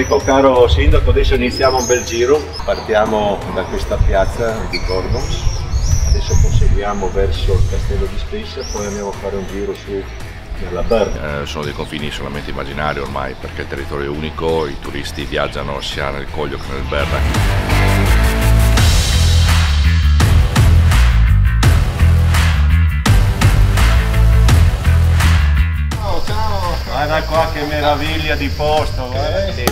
Ecco, caro sindaco, adesso iniziamo un bel giro. Partiamo da questa piazza di Cordon, adesso proseguiamo verso il castello di Spessa, poi andiamo a fare un giro su nella Berna. Eh, sono dei confini solamente immaginari ormai perché il territorio è unico, i turisti viaggiano sia nel Coglio che nel Berna. Che meraviglia di posto, guarda che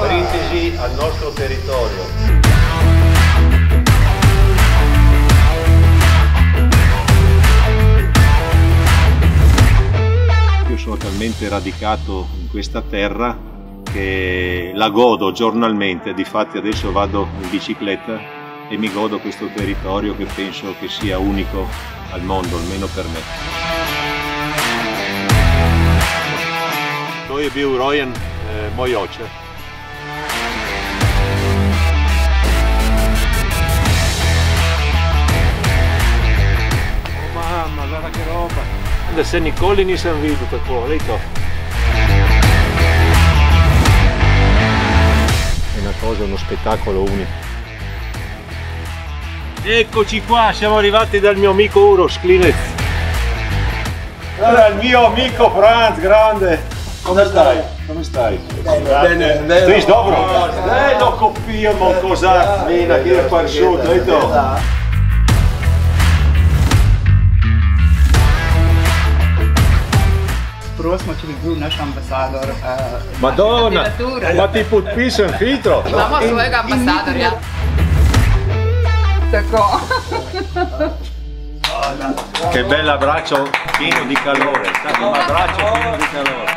brindisi al nostro territorio. Io sono talmente radicato in questa terra che la godo giornalmente, difatti adesso vado in bicicletta e mi godo questo territorio che penso che sia unico al mondo, almeno per me. Je bil rojen eh, moj oče. Oh, mamma, guarda che roba! Da se nikoli nisem videl tako, lej to. È una cosa, uno spettacolo unico. Eccoci qua, siamo arrivati dal mio amico Uros Klinec. Allora, il mio amico Franz, grande. Come stai? Come stai? Bene, bene. Stai dobro? Eh, no kopijamo koza vina, kjer pa šut, je to. Prvo smo, če bi bil naš ambasador. Uh, Madonna, ma ti potpisam hitro. Imamo svojega ambasadorja. Tako. Che bell'abbraccio pieno di calore, è stato un abbraccio pieno di calore.